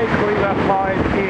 we Lima 5, here.